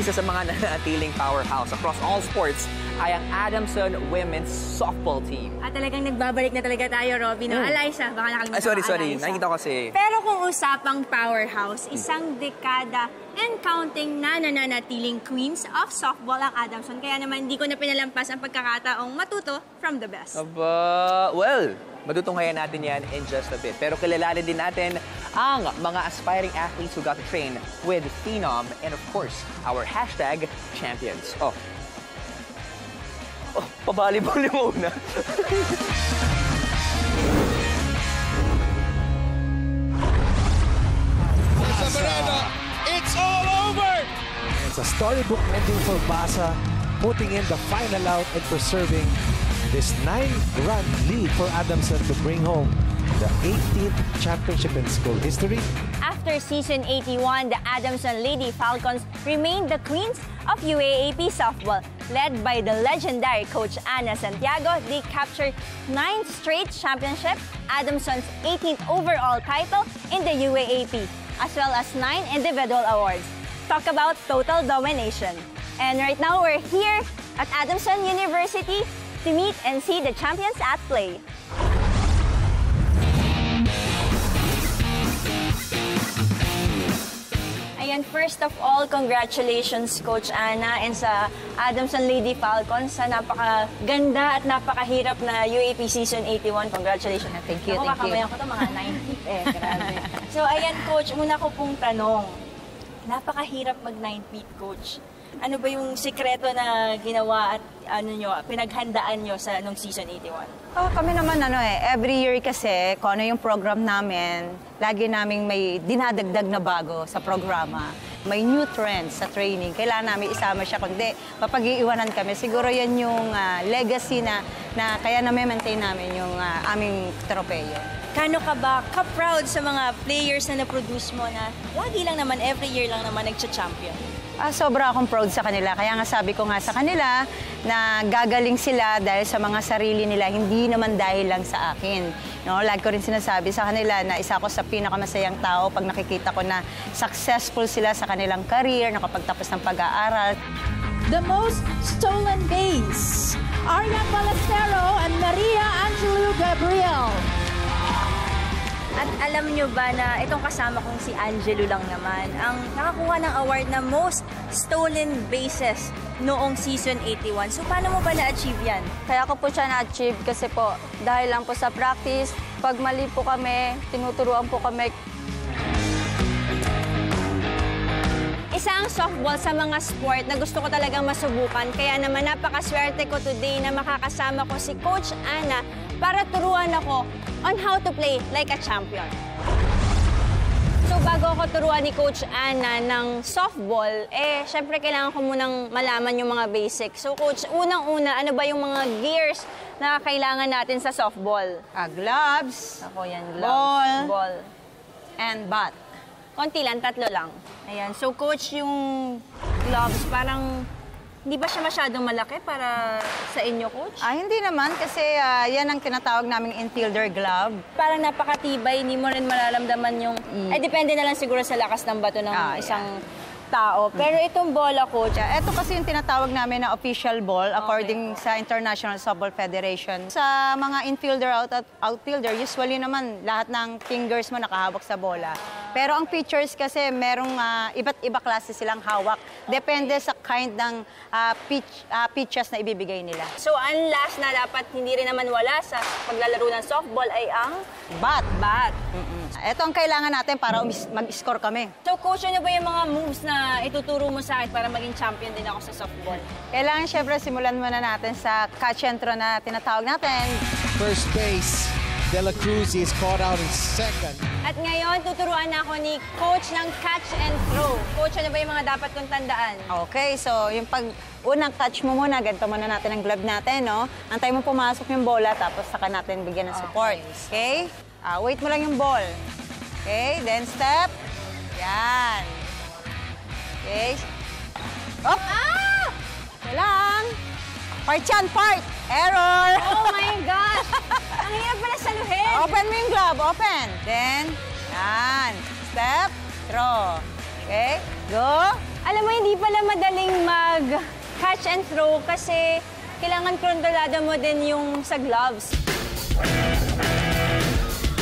isa sa mga nanatiling powerhouse across all sports ay ang Adamson Women's Softball Team. At talagang nagbabalik na talaga tayo, Robby. No? Mm. Eliza, baka nakalimutan Ay, sorry, sorry. Eliza. Nakita ko kasi... Pero kung usapang powerhouse, isang dekada and counting na nananatiling queens of softball ang Adamson. Kaya naman hindi ko na pinalampas ang pagkakataong matuto from the best. Aba, well, matutunghayan natin yan in just a bit. Pero kilalanin din natin ang mga aspiring athletes who got to train with Phenom and of course, our hashtag champions. Oh, oh pabalibol muna. Zamorano, it's all over! It's a storybook ending for Basa, putting in the final out and preserving this nine-run lead for Adamson to bring home the 18th championship in school history. After season 81, the Adamson Lady Falcons remained the queens of UAAP softball. Led by the legendary coach Ana Santiago, they captured nine straight championships, Adamson's 18th overall title in the UAAP, as well as nine individual awards. Talk about total domination. And right now, we're here at Adamson University to meet and see the champions at play. Ayan, first of all, congratulations Coach Ana and sa Adamson Lady Falcons sa napakaganda at napakahirap na UAP Season 81. Congratulations. Thank you, Ako, thank you. kakamayan ko to mga 90 eh. Grabe. so, ayan Coach, una ko pong tanong. Napakahirap mag 9 feet, Coach. Ano ba yung sikreto na ginawa at ano nyo, pinaghandaan nyo sa nung season 81? Oh, kami naman ano eh, every year kasi kung ano yung program namin, lagi naming may dinadagdag na bago sa programa. May new trends sa training. Kailangan namin isama siya, kundi mapag-iiwanan kami. Siguro yan yung ah, legacy na, na kaya na-maintain namin yung ah, aming tropeyo. Kano ka ba ka-proud sa mga players na na-produce mo na lagi lang naman, every year lang naman nagcha-champion? Ah, sobra akong proud sa kanila. Kaya nga sabi ko nga sa kanila na gagaling sila dahil sa mga sarili nila, hindi naman dahil lang sa akin. No, lagi ko rin sinasabi sa kanila na isa ako sa pinakamasayang tao pag nakikita ko na successful sila sa kanilang career, nakapagtapos ng pag-aaral. the most stolen base. Arya Balestero and Maria Angelou Gabriel. At alam nyo ba na itong kasama kong si Angelo lang naman, ang nakakuha ng award na most stolen bases noong season 81. So paano mo ba na-achieve yan? Kaya ko po siya na-achieve kasi po dahil lang po sa practice, pag mali po kami, tinuturuan po kami Isa ang softball sa mga sport na gusto ko talagang masubukan. Kaya naman napakaswerte ko today na makakasama ko si Coach Ana para turuan ako on how to play like a champion. So bago ako turuan ni Coach Ana ng softball, eh syempre kailangan ko munang malaman yung mga basics. So Coach, unang-una, ano ba yung mga gears na kailangan natin sa softball? Ah, gloves, Ako yan, Ball. Ball. and bat. Konti lang, tatlo lang. Ayan. So, coach, yung gloves, parang hindi ba siya masyadong malaki para sa inyo, coach? Ah, hindi naman kasi ah, yan ang tinatawag naming infielder glove. Parang napakatibay, hindi mo rin mararamdaman yung... Eh, depende na lang siguro sa lakas ng bato ng Ah, isang tao. Pero itong bola, coach, Yeah, ito kasi yung tinatawag namin na official ball according sa International Softball Federation. Sa mga infielder, out, outfielder, usually naman lahat ng fingers mo nakahawak sa bola. Pero ang pitchers kasi merong ah, iba't iba klase silang hawak. Depende sa kind ng ah, pitch, ah, pitches na ibibigay nila. So, ang last na dapat hindi rin naman wala sa paglalaro ng softball ay ang Bat. bat. Ito ang kailangan natin para mag-score kami. So, coach, ano ba yung mga moves na ituturo mo sa akin para maging champion din ako sa softball? Kailangan syempre simulan muna natin sa catch and throw na tinatawag natin. First base, De La Cruz is caught out in second. At ngayon, tuturuan na ako ni coach ng catch and throw. Coach, ano ba yung mga dapat kong tandaan? Okay, so yung pag unang catch mo muna, ganito muna natin ang glove natin, no? Antay mo pumasok yung bola, tapos saka natin bigyan ng support. Okay? Ah, wait mo lang yung ball. Okay, then step. Yan. Okay. Up! Ah! Ito lang. Part yan, part. Error. Oh my gosh! Ang hirap pala saluhin! Open mo yung glove, open. Then, yan. Step, throw. Okay? Go! Alam mo, hindi pala madaling mag catch and throw kasi kailangan kontrolado mo din yung sa gloves.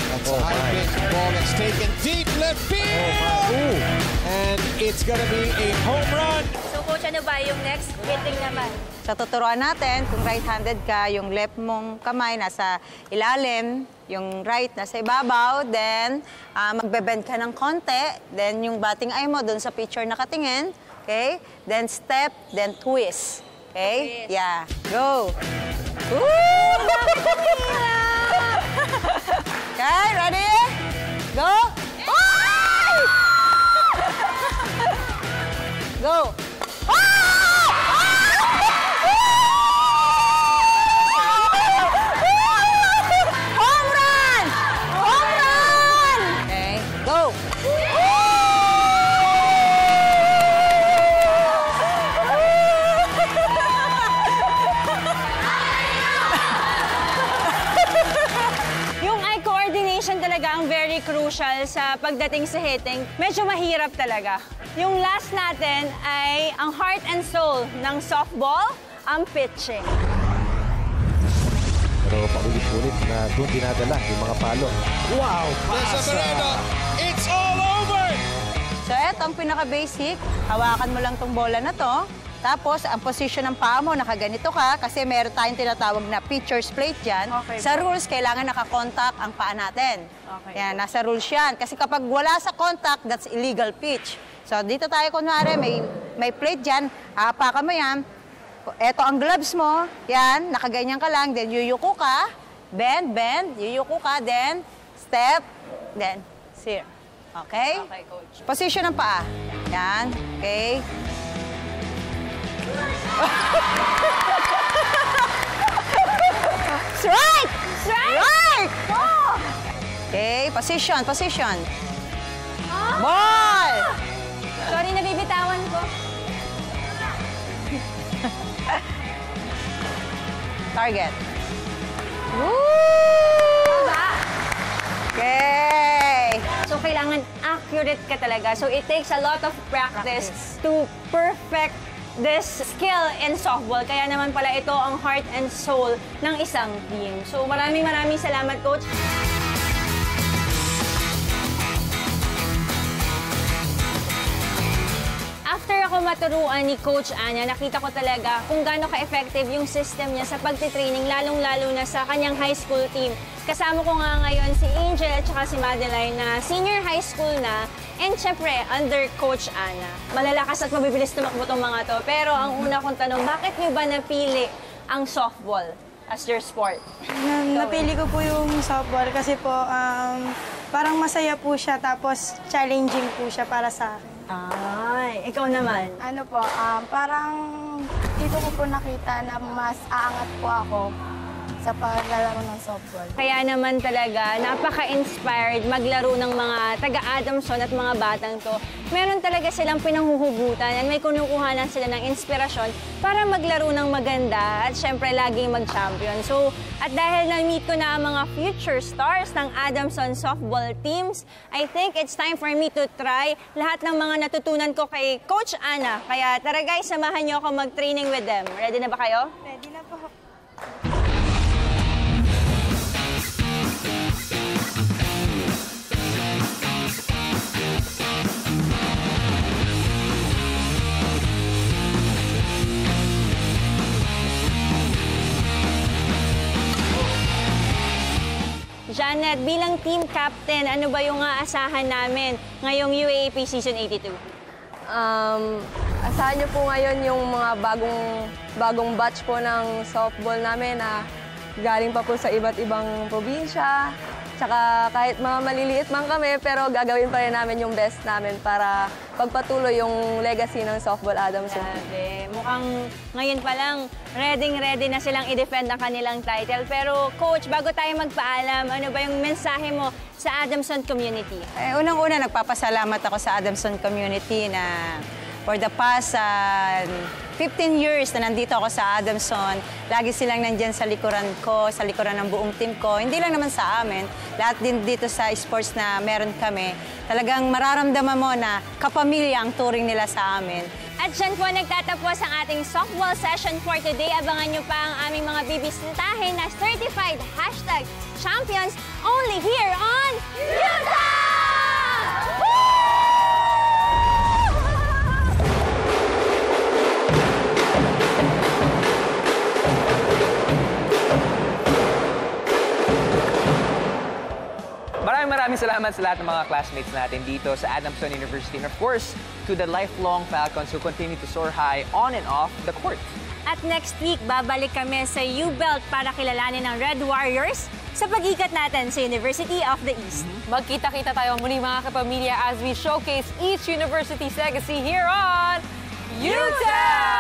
That's a high pitch ball that's taken deep left field. And it's going to be a home run. Ano ba yung next hitting naman? So, tuturuan natin kung right-handed ka, yung left mong kamay nasa ilalim, yung right nasa ibabaw, then ah, magbe-bend ka ng konti, then yung batting eye mo dun sa picture nakatingin, okay? Then step, then twist. Okay? Twist. Yeah. Go! Woo! okay, ready? Crucial sa pagdating sa hitting. Medyo mahirap talaga. Yung last natin ay ang heart and soul ng softball, ang pitching. Pero paulit-ulit na doon dinadala yung mga palo. Wow! Pasa! It's all over. So, eto ang pinaka-basic. Hawakan mo lang tong bola na to. Tapos, ang position ng paa mo, nakaganito ka kasi meron tayong tinatawag na pitcher's plate dyan. Okay sa rules, kailangan nakakontak ang paa natin. Okay Yan, nasa rules yan. Kasi kapag wala sa contact, that's illegal pitch. So, dito tayo kunwari, may, may plate dyan, hapakan mo yan. Eto ang gloves mo, yan, nakaganyan ka lang, then yuyuko ka, bend, bend, yuyuko ka, then step, then steer. Okay? Okay, coach. Position ng paa. Yan. Okay. Strike! Strike! Okay, position, position. Ball! Sorry, nabibitawan ko. Target. Woo! Okay. So, kailangan accurate ka talaga. So, it takes a lot of practice, to perfect this skill in softball. Kaya naman pala ito ang heart and soul ng isang team. So, maraming maraming salamat, Coach. Maturuan ni Coach Anya, nakita ko talaga kung gaano ka-effective yung system niya sa pagtitraining, lalong-lalo na sa kanyang high school team. Kasama ko nga ngayon si Angel at saka si Madeline na senior high school na and syempre under Coach Ana. Malalakas at mabibilis tumakbo tong mga to. Pero ang una kong tanong, bakit niyo ba napili ang softball as your sport? Na- Napili ko po yung softball kasi po um, parang masaya po siya tapos challenging po siya para sa akin. Ay, ikaw naman. Ano po, um, parang dito ko po nakita na mas aangat po ako sa paglalaro ng softball. Kaya naman talaga, napaka-inspired maglaro ng mga taga-Adamson at mga batang to. Meron talaga silang pinanghuhugutan at may kinukuha na sila ng inspirasyon para maglaro ng maganda at syempre laging mag-champion. So, at dahil na-meet ko na ang mga future stars ng Adamson softball teams, I think it's time for me to try lahat ng mga natutunan ko kay Coach Ana. Kaya tara guys, samahan niyo ako mag-training with them. Ready na ba kayo? Ready na po. Janet, bilang team captain, ano ba yung aasahan namin ngayong UAAP Season 82? Um, asahan niyo po ngayon yung mga bagong bagong batch po ng softball namin na galing pa po sa iba't ibang probinsya. Tsaka kahit mga maliliit man kami, pero gagawin pa rin namin yung best namin para pagpatuloy yung legacy ng Softball Adamson. Grabe. Mukhang ngayon pa lang, ready-ready na silang i-defend ang kanilang title. Pero coach, bago tayo magpaalam, ano ba yung mensahe mo sa Adamson community? Eh, unang-una, nagpapasalamat ako sa Adamson community na for the past ah, 15 years na nandito ako sa Adamson, lagi silang nandyan sa likuran ko, sa likuran ng buong team ko. Hindi lang naman sa amin, lahat din dito sa sports na meron kami, talagang mararamdaman mo na kapamilya ang turing nila sa amin. At dyan po nagtatapos ang ating softball session for today. Abangan nyo pa ang aming mga bibisitahin na certified hashtag champions only here on YouTube! Maraming maraming salamat sa lahat ng mga classmates natin dito sa Adamson University. And of course, to the lifelong Falcons who continue to soar high on and off the court. At next week, babalik kami sa U-Belt para kilalanin ang Red Warriors sa pag-ikat natin sa University of the East. Magkita-kita tayo muli mga kapamilya as we showcase each university's legacy here on UTEL!